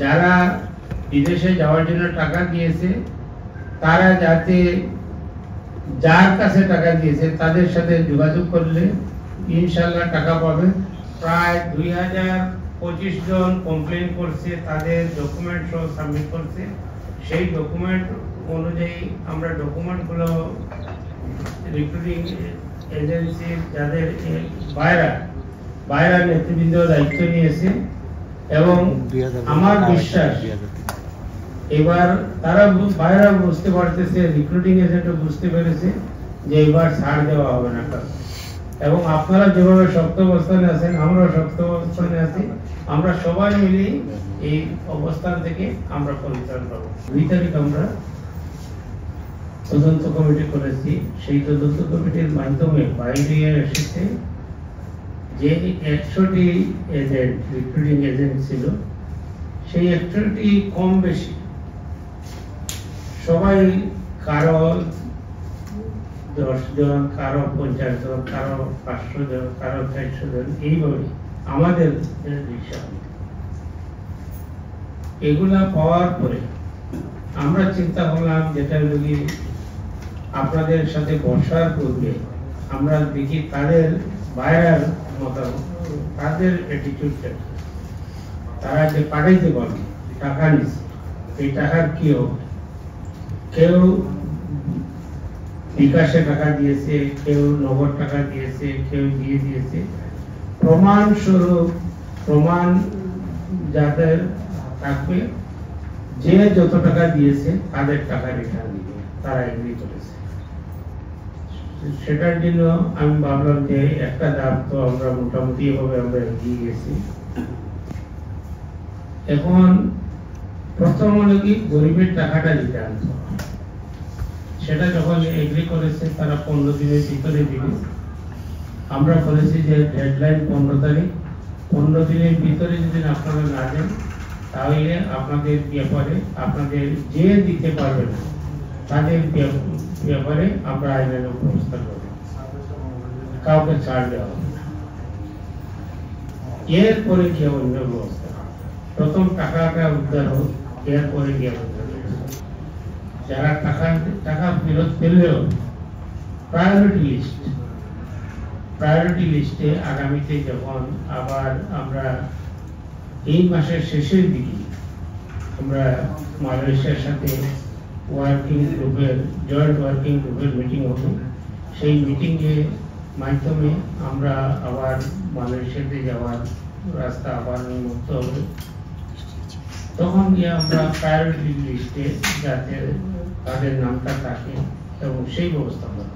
যারা বিদেশে যাওয়ার জন্য টাকা দিয়েছে, তারা যাতে যার কাছে টাকা দিয়েছে, তাদের সাথে যোগাযোগ করলে ইনশাল্লাহ টাকা পাবে। প্রায় দুই হাজার পঁচিশ জন কমপ্লেন করছে, তাদের ডকুমেন্ট সহ সাবমিট করছে। সেই ডকুমেন্ট অনুযায়ী আমরা ডকুমেন্টগুলো রিক্রুটিং এজেন্সি যাদের বাইরা বাইরা নেতৃবৃন্দ দায়িত্ব নিয়েছে এবং আমার বিশ্বাস এবার তারা বাইরা বুঝতে পারতেছে রিক্রুটিং এজেন্টও বুঝতে পেরেছে যে এবার ছাড় দেওয়া হবে না এবং আপনারা যেভাবে শক্ত অবস্থানে আছেন আমরাও শক্ত অবস্থানে আছি। আমরা সবাই মিলে এই অবস্থান থেকে আমরা পরিত্রাণ পাবো। দুই তারিখ আমরা তদন্ত কমিটি করেছি। সেই তদন্ত কমিটির মাধ্যমে বাইরে এসেছে যে একশোটি এজেন্ট রিক্রুটিং এজেন্ট ছিল, সেই একশোটি কম বেশি সবাই কারও দশ জন কারও পঞ্চাশ জন কারও পাঁচশো জন কারও চারশো জন এইভাবে আমাদের এগুলা পাওয়ার পরে আমরা চিন্তা করলাম যেটা যদি আপনাদের সাথে বসার পূর্বে আমরা দেখি তাদের বাইরের মতামত তাদের অ্যাটিটিউডটা তারা যে পাঠাইতে পারবে টাকা নিচ্ছে এই টাকার কি হবে কেউ বিকাশে টাকা দিয়েছে, কেউ নগদ টাকা দিয়েছে, কেউ দিয়ে দিয়েছে। প্রমাণ স্বরূপ প্রমাণ যাদের থাকবে, যে যত টাকা দিয়েছে, তাদের টাকা রিটার্ন দিবে, তারা এগ্রি করেছে। সেটার জন্য আমি ভাবলাম যে একটা দাম তো আমরা মোটামুটি ভাবে আমরা এগিয়ে গেছি। এখন প্রথম হলো কি, গরিবের টাকাটা রিটার্ন সেটা যখন এগ্রি করেছে তারা পনেরো দিনের ভিতরে দিবে। আমরা বলেছি যে ডেডলাইন পনেরো তারিখ। পনেরো দিনের ভিতরে যদি আপনারা না দেন, তাহলে আপনাদের ব্যাপারে আপনাদের যে দিতে পারবে না তাদের ব্যাপারে আমরা আইনের ব্যবস্থা করব কাউকে ছাড় দেওয়া এরপরে কি অন্য ব্যবস্থা। প্রথম টাকাটা উদ্ধার হোক, এরপরে গিয়ে। যারা টাকা টাকা ফেরত পেলেও প্রায়োরিটি লিস্ট প্রায়োরিটি লিস্টে আগামীতে যখন আবার আমরা এই মাসের শেষের দিকে আমরা মালয়েশিয়ার সাথে ওয়ার্কিং গ্রুপের জয়েন্ট ওয়ার্কিং গ্রুপের মিটিং হবে সেই মিটিংয়ে মাধ্যমে আমরা আবার মালয়েশিয়াতে যাওয়ার রাস্তা আবার উন্মুক্ত হবে। তখন গিয়ে আমরা প্রায়োরিটি লিস্টে যাতে তাদের নামটা থাকে এবং সেই ব্যবস্থা করা।